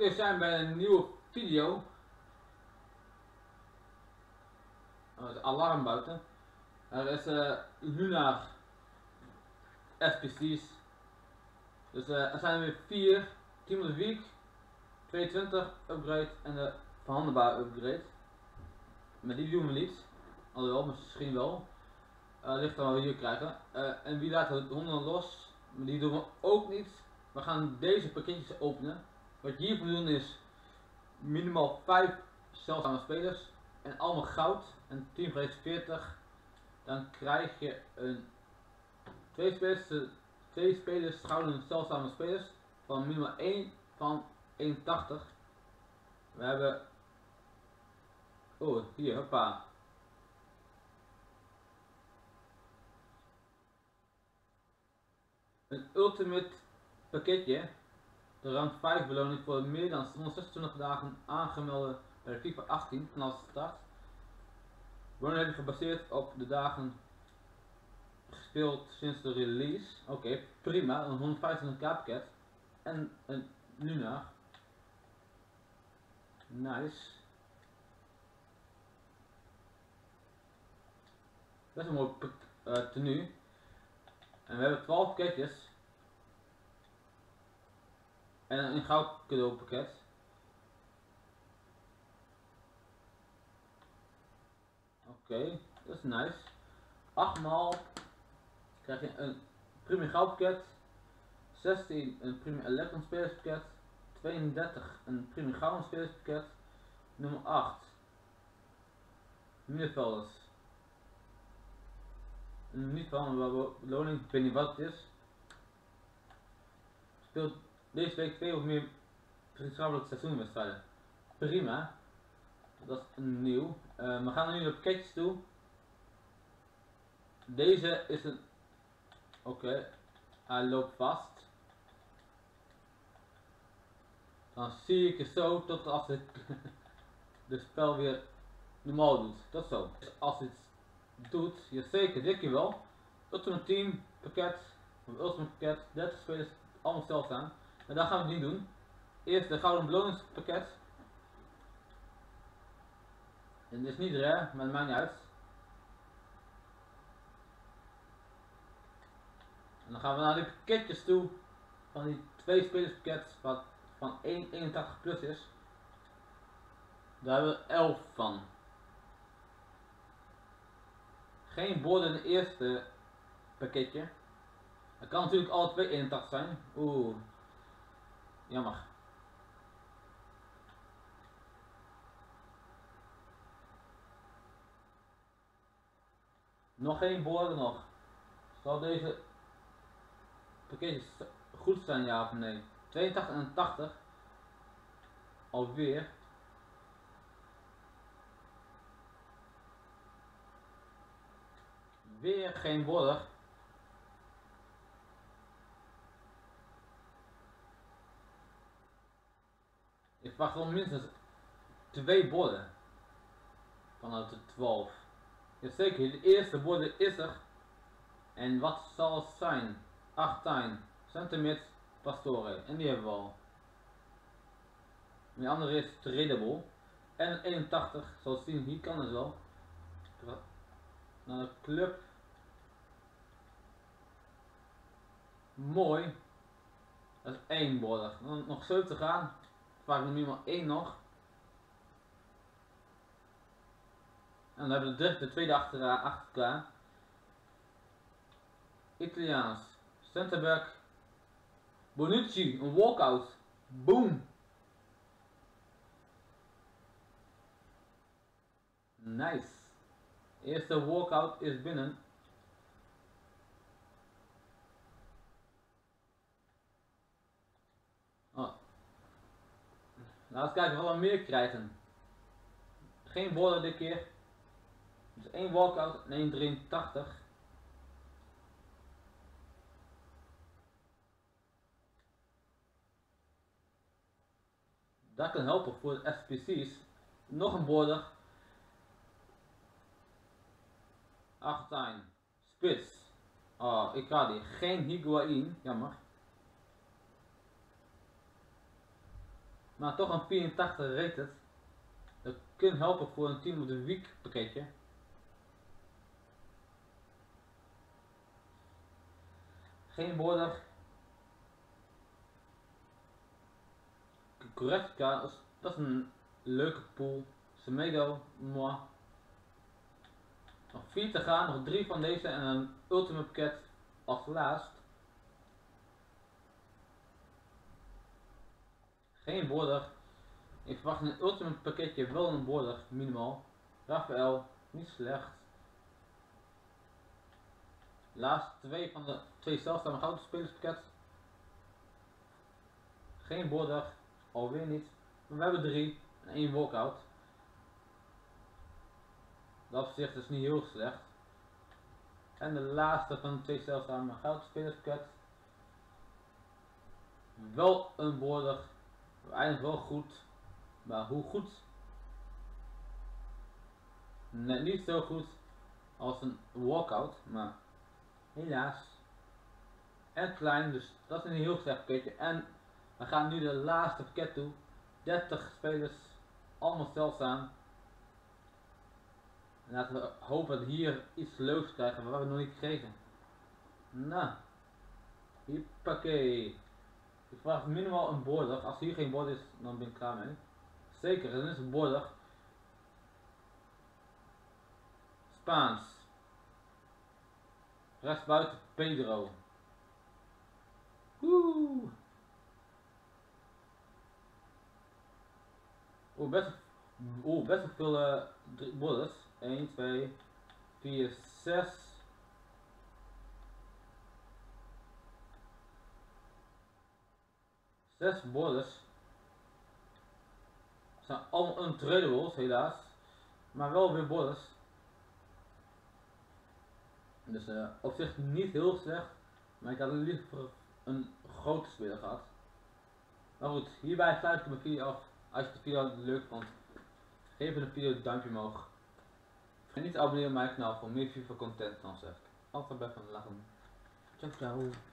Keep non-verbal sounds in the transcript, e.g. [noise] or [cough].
weer zijn bij een nieuwe video. Oh, het alarm buiten. Er is uh, Lunar SPC's. Dus uh, er zijn weer 4 Team of the Week, 22 upgrade en de verhandelbare upgrade. Met die doen we niet. Alhoewel, misschien wel. Uh, ligt dan wat we hier krijgen. En wie laat de honden los? Die doen we ook niet. We gaan deze pakketjes openen. Wat je hiervoor doen is minimaal 5 zeldzame spelers. En allemaal goud. En teamgeest 40. Dan krijg je een twee spelers, twee spelers gouden zeldzame spelers. Van minimaal 1 van 81. We hebben. Oh, hier, hoppa. Een ultimate pakketje. De rang 5 beloning voor meer dan 126 dagen aangemelde bij FIFA 18 vanaf de start. Hebben gebaseerd op de dagen gespeeld sinds de release. Oké, prima. Een 125 pakket. En een Luna. Nice. Dat is een mooi uh, tenue. En we hebben 12 pakketjes. En een goud cadeaupakket. Oké, dat is nice. 8 maal krijg je een premium goudpakket. 16 een premium electron spelerspakket. 32 een premium gouden spelerspakket. Nummer 8 middenvelders niet van beloning, ik weet niet wat het is. Speelt deze week twee of meer vriendschappelijke seizoenwedstrijden. Prima. Dat is nieuw. Uh, we gaan nu naar pakketjes toe. Deze is een... Oké. Hij loopt vast. Dan zie ik het zo tot als het [laughs] de spel weer normaal doet. Dat zo. Dus als het doet, je zeker, dik je wel. Ultimate Team pakket, Ultimate pakket, 30 spelers, allemaal stel staan. Maar dat gaan we niet doen. Eerst de gouden beloningspakket. En dit is niet rare, maar het maakt niet uit. En dan gaan we naar die pakketjes toe. Van die twee spelerspakket wat van 1,81 plus is. Daar hebben we 11 van. Geen borden in het eerste pakketje. Het kan natuurlijk alle twee 81 zijn. Oeh. Jammer. Nog geen borden nog. Zal deze pakketjes goed zijn ja of nee? 82 en 80. Alweer. Weer geen border. Ik wacht wel minstens twee borden. Vanuit de 12. Jazeker, de eerste borden is er. En wat zal het zijn? 18 centimeter pastore. En die hebben we al. De andere is tradable. En 81, zoals zien, hier kan het wel. Naar de club. Mooi. Dat is één border. Nog 7 te gaan. Vaak nog minimaal één nog. En dan hebben we de, de tweede achter, achter elkaar. Italiaans. Centerback. Bonucci. Een walkout. Boom. Nice. Eerste walkout is binnen. Oh. Laten we kijken wat we meer krijgen. Geen borden dit keer. Dus één walkout en 1,83. Dat kan helpen voor de SPC's. Nog een border. 18. Spits. Oh, ik ga die. Geen Higuain. Jammer. Maar toch een 84 rated. Dat kan helpen voor een team of the week pakketje. Geen border. Correctica, dat is- dat is een leuke pool. Semedo, moi. Nog 4 te gaan, nog 3 van deze en een ultimate pakket als laatst. Geen border. Ik verwacht een ultimate pakketje wel een border, minimaal. Rafael, niet slecht. Laatste twee van de twee zeldzame gouden spelerspakket. Geen border, alweer niet. Maar we hebben drie en één walkout. Dat op zich is niet heel slecht. En de laatste van de twee zeldzame gouden spelerspakket. Wel een border. Eigenlijk wel goed. Maar hoe goed? Niet zo goed als een walkout, maar helaas. En klein, dus dat is een heel slecht pakketje. En we gaan nu de laatste pakket toe. 30 spelers, allemaal zeldzaam. En laten we hopen dat hier iets leuks krijgen, maar we nog niet gekregen. Nou, hier pakket. Ik vraag minimaal een border. Als hier geen border is, dan ben ik klaar mee. Zeker, dan is een border. Spaans. Rechtsbuiten Pedro. Woe. Oeh, best, oeh, best wel veel uh, borders. 1, 2, 4, 6. Zes borders. Zijn allemaal untradables helaas. Maar wel weer borders. Dus uh, op zich niet heel slecht. Maar ik had liever een grote speler gehad. Maar goed, hierbij sluit ik mijn video af. Als je de video leuk vond, geef de video een duimpje omhoog. Vergeet niet te abonneren op mijn kanaal voor meer FIFA content dan zeg ik. Altijd bij van lachen. Ciao ciao.